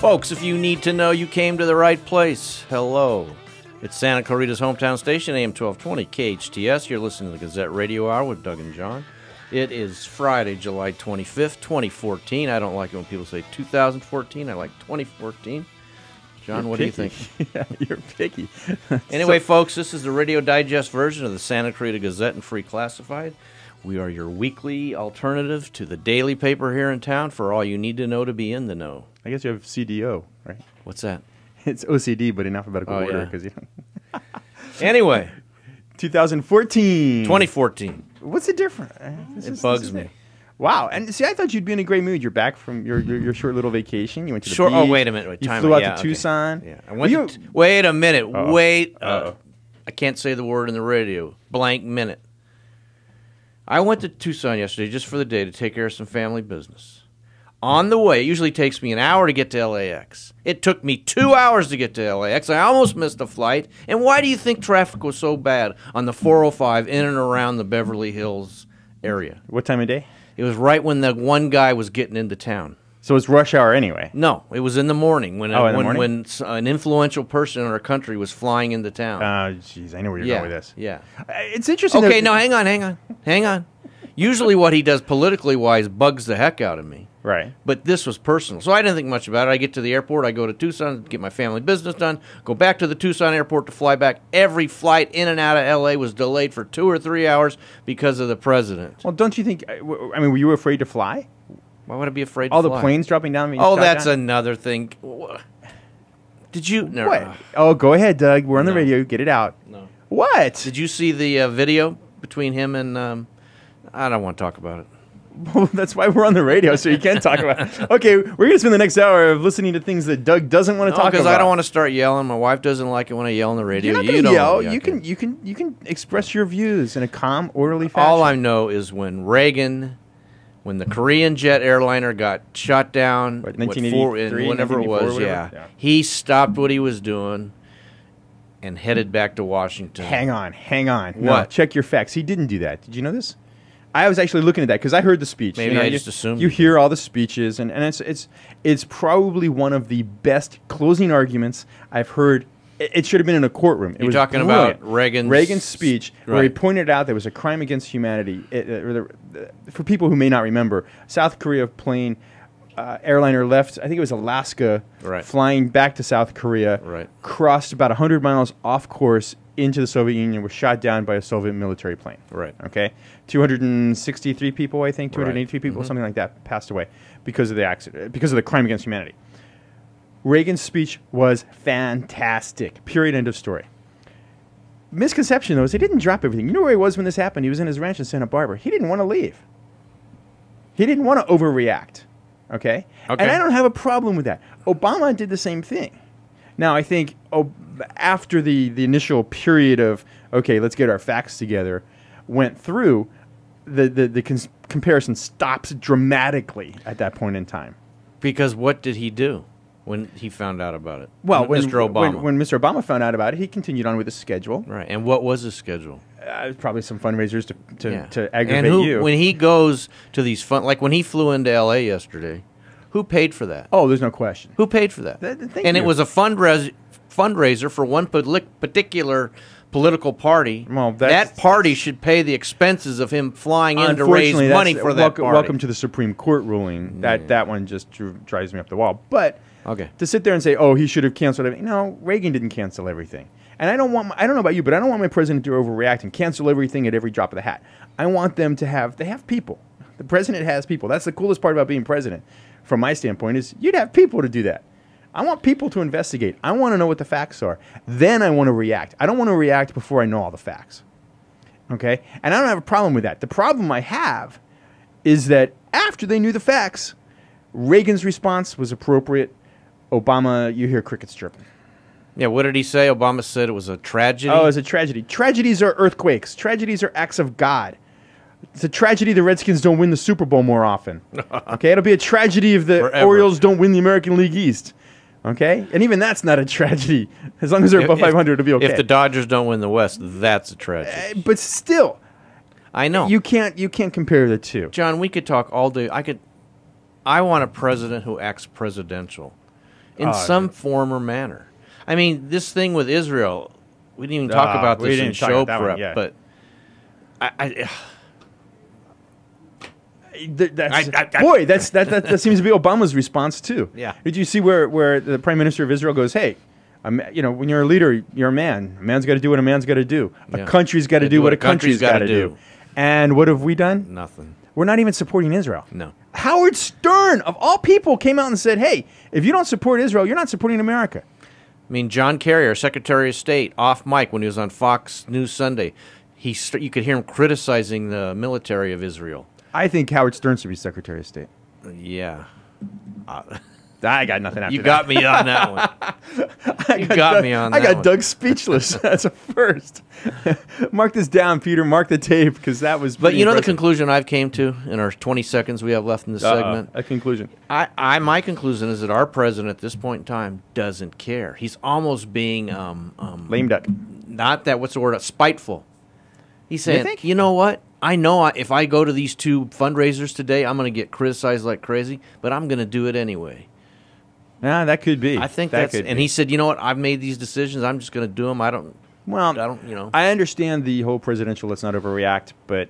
Folks, if you need to know, you came to the right place. Hello. It's Santa Clarita's hometown station, AM 1220 KHTS. You're listening to the Gazette Radio Hour with Doug and John. It is Friday, July 25th, 2014. I don't like it when people say 2014. I like 2014. John, You're what picky. do you think? yeah, you're picky. Anyway, folks, this is the Radio Digest version of the Santa Clarita Gazette and Free Classified. We are your weekly alternative to the daily paper here in town for all you need to know to be in the know. I guess you have CDO, right? What's that? It's OCD, but in alphabetical Oh, order yeah. because you. Anyway, 2014. 2014. What's the difference? Uh, this It is- bugs me. it. Wow, and see, I thought you'd be in a great mood. You're back from your your, your short little vacation. You went to the Short. Oh, wait a minute. Wait, You time flew out yeah, to okay. Tucson. Yeah, I went. you- to t- wait a minute. Uh-oh. Wait. Uh, I can't say the word in the radio. Blank minute. I went to Tucson yesterday just for the day to take care of some family business. On the way, it usually takes me an hour to get to LAX. It took me two hours to get to LAX. I almost missed a flight. And why do you think traffic was so bad on the 405 in and around the Beverly Hills area? what time of day? It was right when the one guy was getting into town. So it's rush hour anyway. No, it was in the morning when Oh, the when, morning? when an influential person in our country was flying into town. Oh, jeez, I know where you're yeah, going with this. yeah. Uh, It's interesting. Okay, no, hang on, hang on, hang on. Usually, what he does politically wise bugs the heck out of me. Right. But this was personal, so I didn't think much about it. I get to the airport, I go to Tucson, get my family business done, go back to the Tucson airport to fly back. Every flight in and out of LA was delayed for two or three hours because of the president. Well, don't you think? I mean, were you afraid to fly? Why would I be afraid? All to the fly? planes dropping down. being Oh, that's down? another thing. Did you? No. What? Oh, go ahead, Doug. We're on the radio. Get it out. No. What? Did you see the uh, video between him and? Um, I don't want to talk about it. Well, that's why we're on the radio, so you can talk about. it. Okay, we're gonna spend the next hour of listening to things that Doug doesn't want to talk about. because I don't want to start yelling. My wife doesn't like it when I yell on the radio. You're not you don't yell. yeah, You okay. can, you can, you can express your views in a calm, orderly fashion. All I know is when Reagan, when the Korean jet airliner got shot down, What, what, four- whenever it was, yeah, Yeah. he stopped what he was doing and headed back to Washington. Hang on, hang on. No, What? check your facts. He didn't do that. Did you know this? I was actually looking at that because I heard the speech. Maybe you know, I you- just assumed you you hear all the speeches, and, and it's it's it's probably one of the best closing arguments I've heard. It, should have been in a courtroom. It You're was talking brilliant. about Reagan's- Reagan's speech, where he pointed out there was a crime against humanity. It, uh, for people who may not remember, South Korea plane uh, airliner left. I think it was Alaska, Right. flying back to South Korea. Right. Crossed about 100 miles off course into the Soviet Union. Was shot down by a Soviet military plane. Right. Okay. 263 people, I think, 283 Right. people, something like that, passed away because of the accident, because of the crime against humanity. Reagan's speech was fantastic. Period. End of story. Misconception though is he didn't drop everything. You know where he was when this happened? He was in his ranch in Santa Barbara. He didn't want to leave. He didn't want to overreact. Okay? Okay. And I don't have a problem with that. Obama did the same thing. Now I think oh, after the the initial period of okay, let's get our facts together, went through, the the, the comparison stops dramatically at that point in time. Because what did he do when he found out about it? Well, when, Mr. Obama. When, when Mr. Obama found out about it, he continued on with his schedule. right. And what was his schedule? Uh, probably some fundraisers to to, Yeah. to aggravate and who, you. When he goes to these fun, like when he flew into L.A. yesterday, who paid for that? oh, there's no question. Who paid for that? Th- and you. it was a fundraiser fundraiser for one partic- particular political party. Well, that party should pay the expenses of him flying in to raise money for that welcome, party. welcome to the Supreme Court ruling. That that one just dri- drives me up the wall. But Okay. to sit there and say, "Oh, he should have canceled everything," no, Reagan didn't cancel everything. And I don't want. My, I don't know about you, but I don't want my president to overreact and cancel everything at every drop of the hat. I want them to have. They have people. The president has people. That's the coolest part about being president, from my standpoint, is you'd have people to do that. I want people to investigate. I want to know what the facts are. Then I want to react. I don't want to react before I know all the facts. Okay? And I don't have a problem with that. The problem I have is that after they knew the facts, Reagan's response was appropriate. Obama, you hear crickets chirping. yeah. What did he say? Obama said it was a tragedy. Oh, it's a tragedy. Tragedies are earthquakes. Tragedies are acts of God. It's a tragedy the Redskins don't win the Super Bowl more often. Okay, it'll be a tragedy if the Forever. Orioles don't win the American League East. Okay, and even that's not a tragedy. As long as they're above if- 500, it'll be okay. If the Dodgers don't win the West, that's a tragedy. Uh, but still, I know. you can't you can't compare the two. John, we could talk all day. I could. I want a president who acts presidential. in Oh, some form or manner. I mean, this thing with Israel, we didn't even talk Ah, about this in show about that one prep, but I, I, that's, I- I- boy, that's that, that that seems to be Obama's response too. Yeah. Did you see where where the prime minister of Israel goes, "Hey, a ma- you know, when you're a leader, you're a man. A man's got to do what a man's got to do. A country's got to do what a country's got to do. do. And what have we done? nothing. We're not even supporting Israel. No. Howard Stern, of all people, came out and said, "Hey, if you don't support Israel, you're not supporting America." I mean, John Kerry, our Secretary of State, off mic when he was on Fox News Sunday, he st- you could hear him criticizing the military of Israel. I think Howard Stern should be Secretary of State. Yeah, I got nothing after you that. got me on that one. You got me on that. I got one. Doug speechless. That's a first. mark this down, Peter. Mark the tape because that was. But you know the conclusion I've came to in our 20 seconds we have left in this Uh-uh. segment. A conclusion. I, I my conclusion is that our president at this point in time doesn't care. He's almost being um, um Lame duck. not that what's the word spiteful. He's saying, think? you know what? I know I, if I go to these two fundraisers today, I'm going to get criticized like crazy, but I'm going to do it anyway. Nah, that could be. I think that that's. could And be. he said, you know what? I've made these decisions. I'm just going to do them. I don't. well, I don't. You know. I understand the whole presidential let's not overreact, but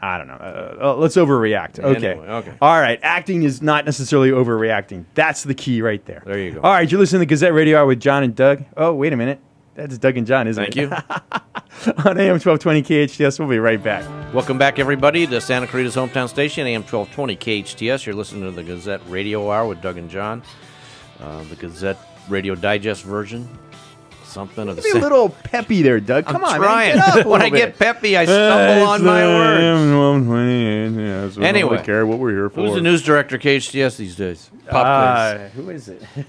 I don't know. Uh, uh, let's overreact. Okay. Anyway, okay. All right. Acting is not necessarily overreacting. That's the key right there. There you go. All right. You're listening to Gazette Radio Hour with John and Doug. Oh, wait a minute. That's Doug and John, isn't Thank it? Thank you. On AM 1220 KHTS. We'll be right back. Welcome back, everybody, to Santa Clarita's hometown station, AM 1220 KHTS. You're listening to the Gazette Radio Hour with Doug and John. Uh, the Gazette Radio Digest version. Something of the Be a little peppy there, Doug. I'm Come on, trying. man. Get up a when I little get bit. peppy, I stumble on my words. words. Anyway, care what we're here for. Who's the news director at KHTS these days? Pop Uh, who is it?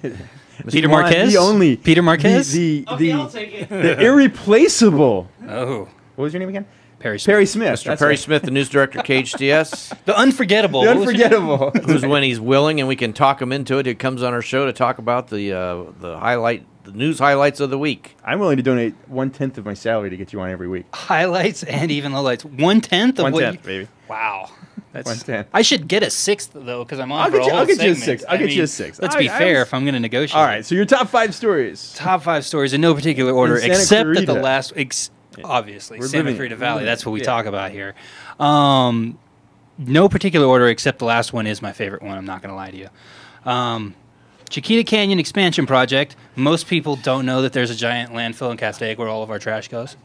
Peter The one, Marquez? The only. Peter Marquez? The, the, the, the irreplaceable. Oh, What was your name again? Perry Smith. Perry Smith. Mr. That's Perry right. Smith, the news director at KHTS, The unforgettable. The What was your name? unforgettable. who's when he's willing and we can talk him into it, he comes on our show to talk about the uh, the highlight, the news highlights of the week. I'm willing to donate one tenth of my salary to get you on every week. Highlights and even lowlights. One tenth of One what tenth, you- baby. Wow. That's, One tenth. I should get a sixth though, because I'm on I'll for get a you- whole I'll get you a segment. sixth. I'll I get you a mean, sixth. Let's I- be I fair. was- if I'm going to negotiate. All right. So your top five stories. Top five stories in no particular order, Santa except that the Clarita. last, ex- obviously, We're Santa living- Clarita we're Valley. living- That's what we yeah. talk about here. Um, no particular order, except the last one is my favorite one. I'm not going to lie to you. Um, Chiquita Canyon expansion project. Most people don't know that there's a giant landfill in Castaic where all of our trash goes.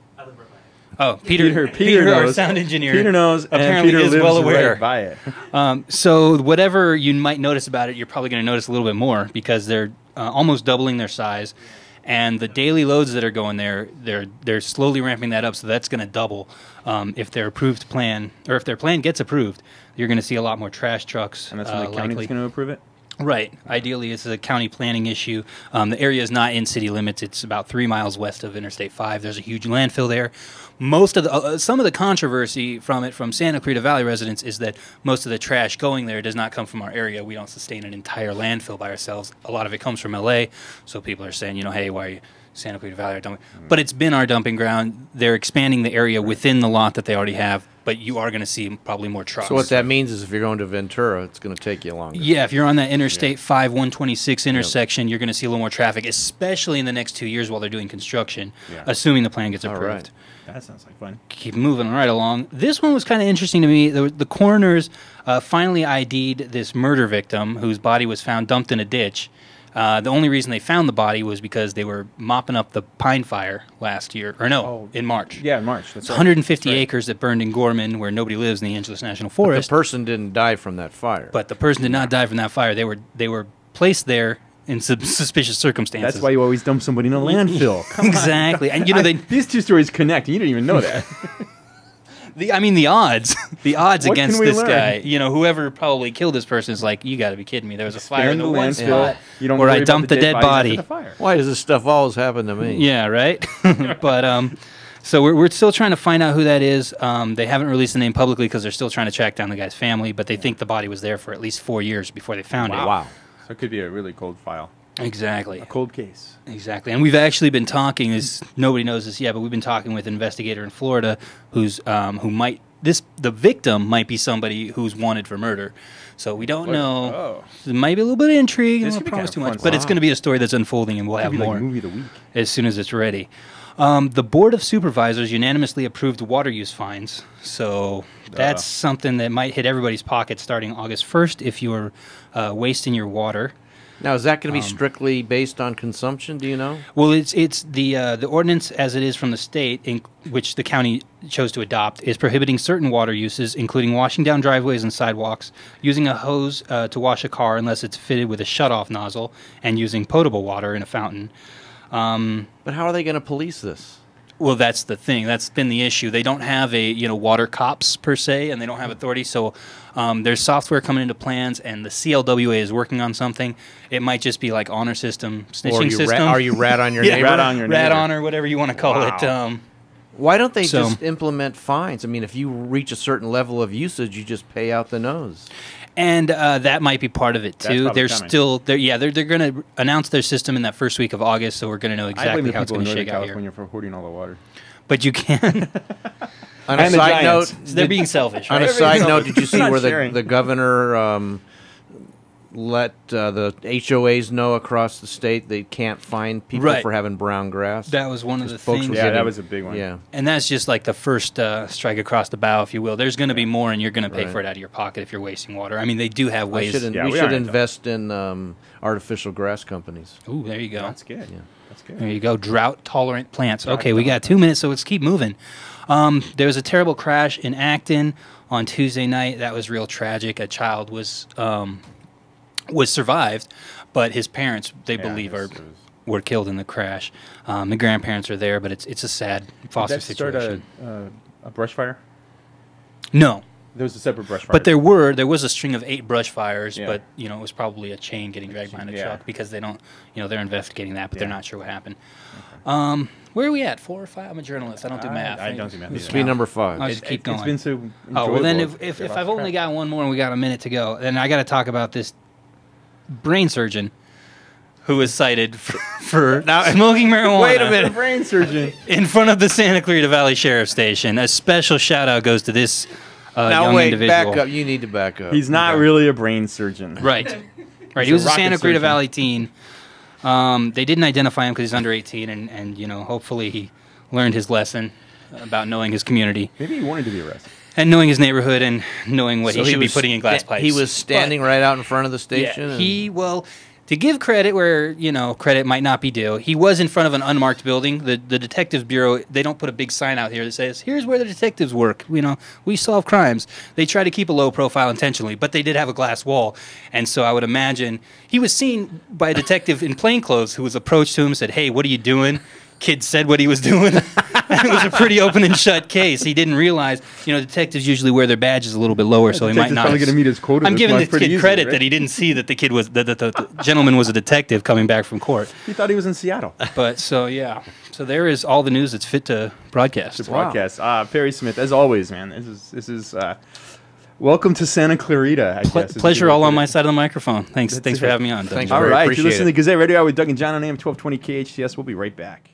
Oh, Peter, Peter, Peter, our knows. sound engineer. Peter knows. Apparently and Peter is well aware. right by it. Um, so whatever you might notice about it, you're probably going to notice a little bit more because they're uh, almost doubling their size, and the daily loads that are going there, they're they're slowly ramping that up. So that's going to double um, if their approved plan or if their plan gets approved. You're going to see a lot more trash trucks. And that's uh, the county likely. going to approve it. Right. Ideally, it's a county planning issue. Um, the area is not in city limits. It's about three miles west of Interstate 5. There's a huge landfill there. Most of the, uh, some of the controversy from it, from Santa Clarita Valley residents, is that most of the trash going there does not come from our area. We don't sustain an entire landfill by ourselves. A lot of it comes from LA. So people are saying, you know, hey, why are you Santa Clarita Valley are dumping? But it's been our dumping ground. They're expanding the area within the lot that they already have. But you are going to see probably more trucks. So what that means is if you're going to Ventura, it's going to take you longer. Yeah, if you're on that Interstate 5 126 intersection, you're going to see a little more traffic, especially in the next two years while they're doing construction, Yeah. assuming the plan gets approved. right. That sounds like fun. Keep moving right along. This one was kind of interesting to me. The, the coroners uh, finally ID'd this murder victim whose body was found dumped in a ditch. Uh, the only reason they found the body was because they were mopping up the pine fire last year, or no, Oh. in March. Yeah, in March. That's It's 150 right. acres that burned in Gorman, where nobody lives in the Angeles National But Forest. the person didn't die from that fire. But the person did not die from that fire. They were they were placed there in sub- suspicious circumstances. That's why you always dump somebody in a landfill. Exactly. And you know I- they these two stories connect, and you didn't even know that. the I mean the odds the odds What against this learn? guy. You know whoever probably killed this person is like you got to be kidding me. There was a fire in the the one landfill. spot You don't where I dumped the dead bodies body. after the. Why does this stuff always happen to me? Yeah, right. but um, so we're we're still trying to find out who that is. Um, they haven't released the name publicly because they're still trying to track down the guy's family. But they think the body was there for at least four years before they found it. Wow. So it could be a really cold file, Exactly. a cold case. Exactly, and we've actually been talking. Is nobody knows this yet, but we've been talking with an investigator in Florida who's um, who might this the victim might be somebody who's wanted for murder. So we don't know. Oh. There might be a little bit of intrigue. I don't promise too fun much, but it's going to be a story that's unfolding, and we'll have be more like movie of the week. as soon as it's ready. Um, the Board of Supervisors unanimously approved water use fines. So that's something that might hit everybody's pocket starting August 1st if you're uh, wasting your water. Now, is that going Um, to be strictly based on consumption? Do you know? Well, it's it's the uh, the ordinance as it is from the state, in which the county chose to adopt, is prohibiting certain water uses, including washing down driveways and sidewalks, using a hose uh, to wash a car unless it's fitted with a shut-off nozzle, and using potable water in a fountain. Um, But how are they going to police this? Well, that's the thing. That's been the issue. They don't have a you know water cops per se, and they don't have authority. So um, there's software coming into plans, and the CLWA is working on something. It might just be like honor system, snitching Or you, system. rat, are you rat on your yeah, neighbor? rat on your rat neighbor. honor, whatever you want to call it. Um, Why don't they So- just implement fines? I mean, if you reach a certain level of usage, you just pay out the nose. and uh, that might be part of it too. probably They're coming. still, they're yeah, they're they're going to announce their system in that first week of August, so we're going to know exactly blame the how it's going to shake out here. California for hoarding all the water. But you can. On a And the side note, so they're being selfish. on a side note, did you see where the, the governor um, let uh, the HOAs know across the state they can't find people Right. for having brown grass? that was one of the folks things. Yeah, getting- that was a big one. Yeah. And that's just like the first uh, strike across the bow, if you will. There's going to be more, and you're going to pay Right. for it out of your pocket if you're wasting water. I mean, they do have I ways. should in- Yeah, we, we should are. invest in um, artificial grass companies. Ooh, there you go. That's good. Yeah. That's good. There you go. Drought tolerant plants. Okay, we got two minutes, so let's keep moving. Um, there was a terrible crash in Acton on Tuesday night. That was real tragic. A child was um, was survived, but his parents, they Yeah, believe, are was- were killed in the crash. Um, the grandparents are there, but it's it's a sad Did foster that start a, situation. uh, a brush fire? no, There was a separate brush fire. But there were there was a string of eight brush fires, Yeah. but you know it was probably a chain getting dragged behind a Yeah. truck because they don't you know they're investigating that, but they're not sure what happened. Um, where are we at? Four or five? I'm a journalist. I don't do math. I don't do math This will be number five. I'll just keep going. It's been so. Oh well, then if, if, if I've only got one more and we got a minute to go, then I got to talk about this brain surgeon who was cited for, for smoking marijuana. Wait a minute. brain surgeon. In front of the Santa Clarita Valley Sheriff Station. A special shout out goes to this uh, now young wait, individual. back up. You need to back up. He's not Okay. really a brain surgeon. Right. Right. He was a rocket Santa Clarita surgeon. Valley teen. Um, they didn't identify him because he's under 18, and, and you know, hopefully he learned his lesson about knowing his community Maybe he wanted to be arrested. And knowing his neighborhood and knowing what So he should be putting in glass pipes. He was standing right out in front of the Yeah, station. and- he well. To give credit where you know credit might not be due, he was in front of an unmarked building. The the detectives bureau they don't put a big sign out here that says here's where the detectives work. You know we solve crimes. They try to keep a low profile intentionally, but they did have a glass wall, and so I would imagine he was seen by a detective in plain clothes who was approached to him and said, "Hey, what are you doing?" Kid said what he was doing. it was a pretty open and shut case. He didn't realize, you know, detectives usually wear their badges a little bit lower, so he might not. probably gonna meet his quota I'm giving month this kid easily, credit right? that he didn't see that the kid was that the, the, the gentleman was a detective coming back from court. He thought he was in Seattle. But so yeah, so there is all the news that's fit to broadcast. to broadcast. Uh, Perry Smith, as always, man. This is this is uh, welcome to Santa Clarita. I Ple- guess, pleasure all on my side of the microphone. Thanks, That's thanks for having me on. Doug. Thanks All Very you're listening it. to Gazette Radio Hour with Doug and John on AM 1220 KHTS. We'll be right back.